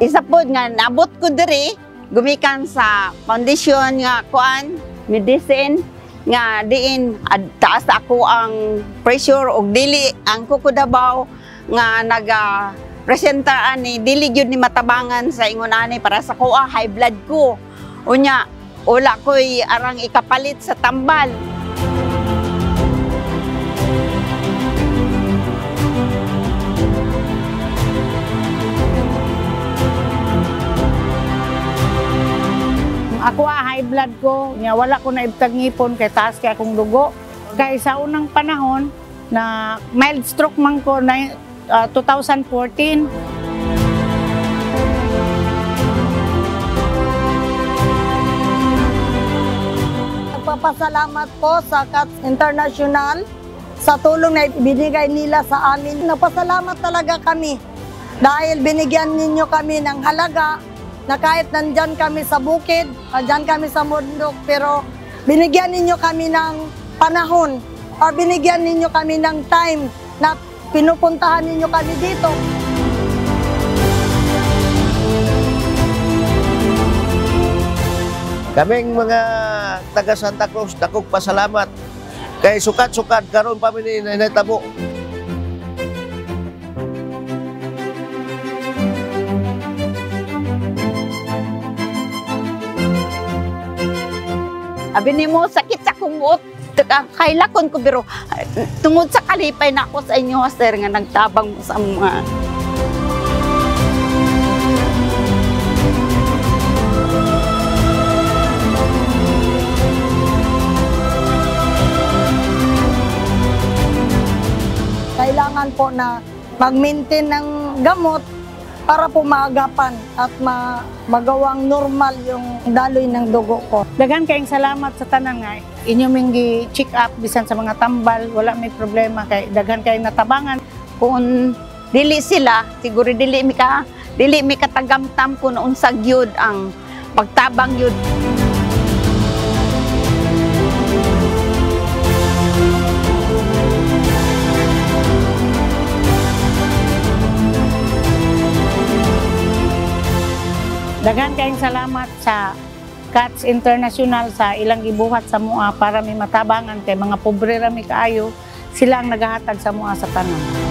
isa po nga nabot ko diri gumikan sa foundation nga kuan medicine nga diin ad, taas ako ang pressure og dili ang kukudabaw nga naga presentaan ni dili gyud ni matabangan sa ingon ani para sa kuha high blood ko. Unya wala ko'y arang ikapalit sa tambal Ako ah, high blood ko, nya wala ko na ibtag ngipon kay taas kay akong dugo. Kay sa unang panahon na mild stroke man ko na ah, 2014. Nagpapasalamat po sa CATS International sa tulong na ibinigay nila sa amin. Nagpasalamat talaga kami dahil binigyan ninyo kami ng halaga na kahit nandyan kami sa bukid, nandyan kami sa mundok, pero binigyan ninyo kami ng panahon o binigyan ninyo kami ng time na pinupuntahan ninyo kami dito. Kaming mga taga Santa Cruz, dakog pasalamat. Kay sukat-sukat karon pa ni Nanay Tabo. Abi ni mo, sakit sa kumot. Kailakon ko pero tungod sa kalipay na ako sa inyo, sir, nga nagtabang mo sa mga kailangan po na mag-maintain ng gamot para po maagapan at ma magawang normal yung daloy ng dugo ko. Daghan kayong salamat sa tanan nga inyo ming gi-check up bisan sa mga tambal, wala may problema kay daghan kayong natabangan. kung dili sila, siguro dili mi ka, dili mi katagamtam kung unsag yun ang pagtabang yun. Daghan kayong salamat sa CATS International sa ilang gibuhat sa mua para may matabangan kay mga pobre ra mi kaayo sila ang nagahatag sa mua sa tanan.